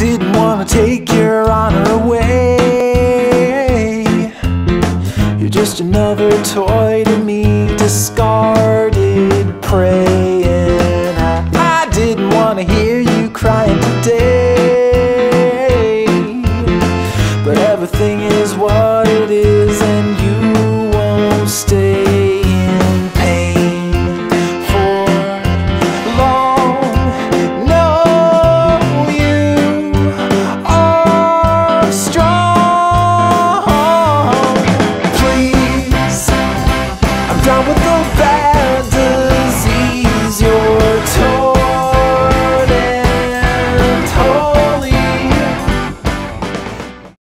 didn't want to take your honor away. You're just another toy to me, discarded prey And I, I didn't want to hear you crying today. But everything is what it is. down with the